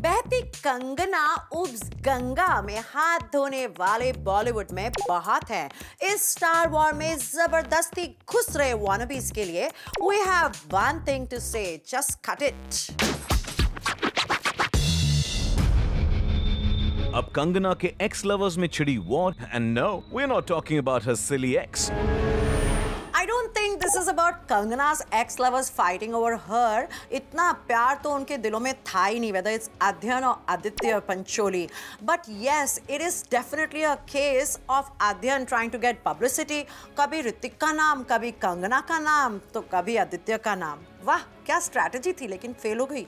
बहती कंगना उब्स गंगा में हाथ धोने वाले बॉलीवुड में बहुत हैं। इस स्टार वॉर में ज़बरदस्ती घुस रहे वानबीज के लिए we have one thing to say just cut it अब कंगना के एक्स लवर्स में छिड़ी war and no we are not talking about her silly ex this is about Kangana's ex lovers fighting over her इतना प्यार तो उनके दिलों में था ही नहीं वेदर इट्स अध्ययन और Aditya Pancholi but yes it is definitely a case of Adhyayan trying to get publicity कभी ऋतिक का नाम, कभी कंगना का नाम तो कभी आदित्य का नाम। वाह, क्या स्ट्रैटेजी थी, लेकिन फेल हो गई।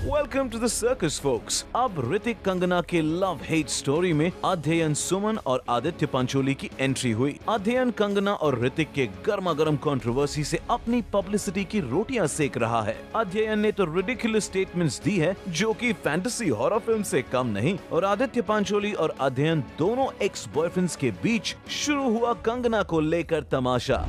Welcome to the circus folks अब ऋतिक कंगना के लव हेट स्टोरी में अध्ययन सुमन और आदित्य पंचोली की एंट्री हुई। अध्ययन कंगना और ऋतिक के गर्मा गर्म कॉन्ट्रोवर्सी से अपनी पब्लिसिटी की रोटियाँ सेक रहा है। अध्ययन ने तो रिडिकुलस स्टेटमेंट्स दी है, जो कि फैंटेसी हॉरर फ़िल्म से कम नहीं। और आदित्य पंचोली और अध्ययन दोनों एक्स बॉयफ्रेंड्स के बीच शुरू हुआ कंगना को लेकर तमाशा।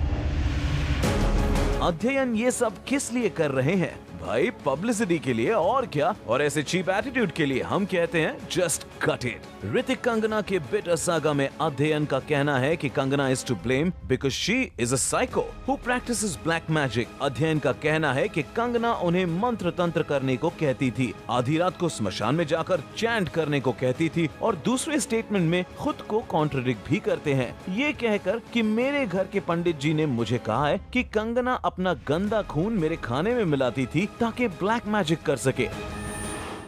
अध्ययन ये सब किस लिए कर रहे हैं? भाई पब्लिसिटी के लिए और क्या? और ऐसे चीप एटीट्यूड के लिए हम कहते हैं just cut it Hrithik Kangana के बिटर सागा में अध्ययन का कहना है कि Kangana is to blame because she is a psycho who practises black magic Adhyayan का कहना है कि कंगना उन्हें मंत्र तंत्र करने को कहती थी। आधी रात को स्मशान में जाकर चैंट करने को कहती थी और दूसरे स्टेटमेंट में खुद को कॉन्ट्रडिक्ट भी करते हैं। ये कहकर कि मेरे घर के पंडित जी ने मुझे कहा है कि कंगना अपना गंदा खून मेरे खाने में मिलाती थी ताकि ब्लैक मैजिक कर सके।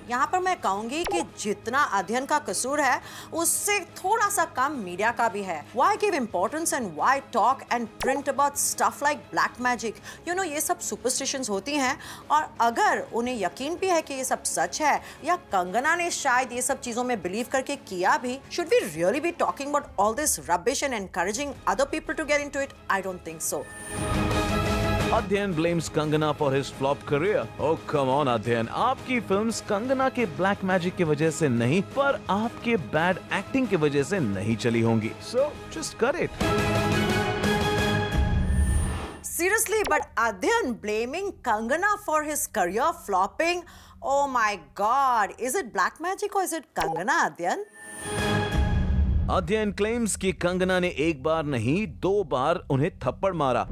यहाँ पर मैं कहूँगी कि जितना अध्ययन का कसूर है, उससे थोड़ा सा कम मीडिया का भी है। Why give importance and why talk and print about stuff like black magic you know ये सब सुपरस्टिशंस होती हैं, और अगर उन्हें यकीन भी है कि ये सब सच है, या कंगना ने शायद ये सब चीज़ों में बिलीव करके किया भी should we really be talking about all this rubbish and encouraging other people to get into it I don't think so Adhyayan blames Kangana for his flop career oh come on Adhyayan. आपकी films Kangana के black magic की वजह से नहीं पर आपके bad acting की वजह से नहीं चली होंगी। So just cut it Seriously, but Adhyan blaming Kangana for his career flopping? Oh my god, is it black magic or is it Kangana, Adhyan? Adhyayan claims कि कंगना ने एक बार नहीं दो बार उन्हें थप्पड़ मारा।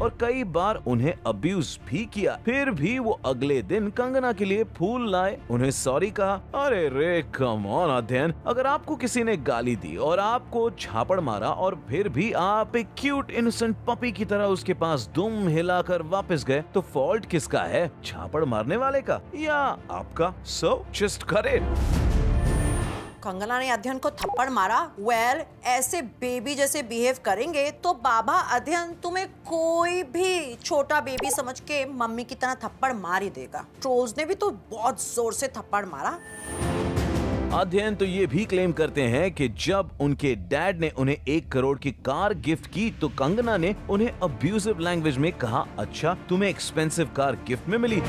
और कई बार उन्हें अब्यूज भी किया। फिर भी वो अगले दिन कंगना के लिए फूल लाए। उन्हें सॉरी कहा। अरे रे कम ऑन अध्ययन अगर आपको किसी ने गाली दी और आपको छापड़ मारा और फिर भी आप एक क्यूट इनोसेंट पपी की तरह उसके पास दुम हिलाकर वापस गए तो फॉल्ट किसका है? छापड़ मारने वाले का या आपका? सो जस्ट करे कंगना ने अध्ययन को थप्पड़ मारा। वेल well, ऐसे बेबी जैसे बिहेव करेंगे तो बाबा अध्ययन तुम्हें कोई भी छोटा बेबी समझ के मम्मी की तरह थप्पड़ मार ही देगा। ट्रोल्स ने भी तो बहुत ज़ोर से थप्पड़ मारा। अध्ययन तो ये भी क्लेम करते हैं कि जब उनके डैड ने उन्हें एक करोड़ की कार गिफ्ट की तो कंगना ने उन्हें अब्यूजिव लैंग्वेज में कहा अच्छा तुम्हें एक्सपेंसिव कार गिफ्ट में मिली।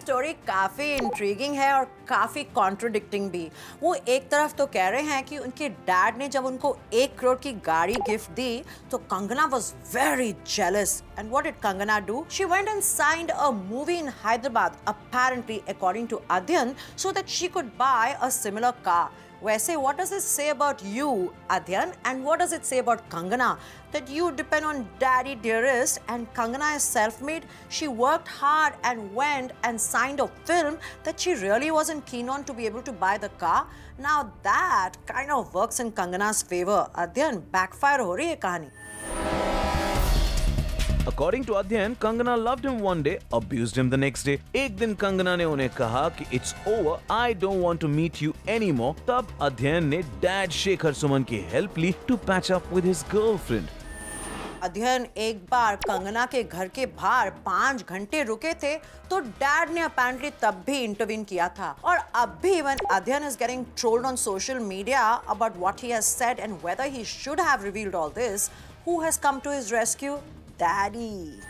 स्टोरी काफ़ी इंट्रीगिंग है और काफ़ी कॉन्ट्रोडिक्टिंग भी वो एक तरफ़ तो कह रहे हैं कि उनके डैड ने जब उनको एक करोड़ की गाड़ी गिफ्ट दी तो Kangana was very jealous and what did Kangana do she went and signed a movie in Hyderabad apparently according to Adyan so that she could buy a similar car वैसे what does it say about you, Adyan, and what does it say about Kangana? That you depend on daddy dearest and Kangana is self-made. She worked hard and went and signed a film that she really wasn't keen on to be able to buy the car. Now that kind of works in Kangana's favor. Adyan, backfire हो रही है कहानी. According to Adhyayan Kangana loved him one day abused him the next day एक दिन कंगना ने उन्हें कहा कि it's over I don't want to meet you anymore तब अध्ययन ने डैड शेखर सुमन की help Lee to patch up with his girlfriend अध्ययन एक बार कंगना के घर के बाहर पाँच घंटे रुके थे तो डैड ने अपेरेंटली तब भी इंटरवीन किया था। और अब भी even Adhyayan is getting trolled on social media about what he has said and whether he should have revealed all this who has come to his rescue daddy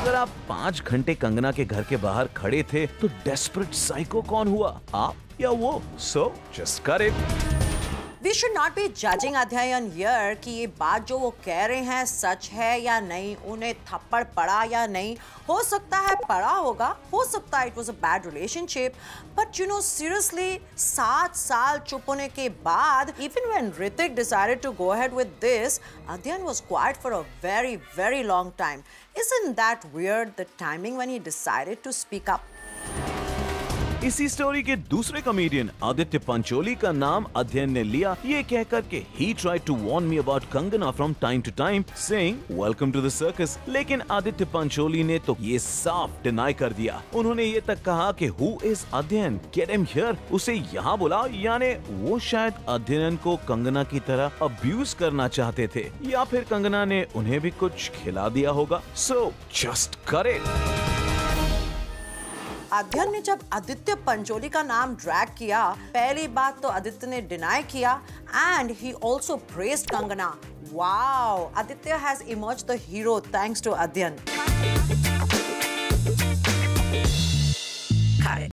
अगर आप पाँच घंटे कंगना के घर के बाहर खड़े थे तो डेस्परेट साइको कौन हुआ? आप या वो? So just cut it we should not be judging Adhyayan यर कि ये बात जो वो कह रहे हैं सच है या नहीं, उन्हें थप्पड़ पड़ा या नहीं। हो सकता है पड़ा होगा, हो सकता है it was a bad relationship but you know seriously सात साल चुप होने के बाद even when Hrithik decided to go ahead with this अध्ययन was quiet for a very very long time. Isn't that weird, the timing when he decided to speak up? इसी story के दूसरे कॉमेडियन आदित्य पंचोली का नाम अध्ययन ने लिया। ये कहकर के ही try to warn me about Kangana from time to time saying welcome to the circus लेकिन आदित्य पंचोली ने तो ये साफ़ डिनाई कर दिया। उन्होंने ये तक कहा कि who is Adhyayan? Get him here उसे यहाँ बुला। यानी वो शायद अध्ययन को कंगना की तरह अब्यूज करना चाहते थे। या फिर कंगना ने उन्हें भी कुछ खिला दिया होगा। सो जस्ट करे अध्ययन ने जब आदित्य पंचोली का नाम ड्रैग किया, पहली बात तो आदित्य ने डिनाई किया and he also pressed Kangana. Wow Aditya has emerge the hero thanks to Adhyayan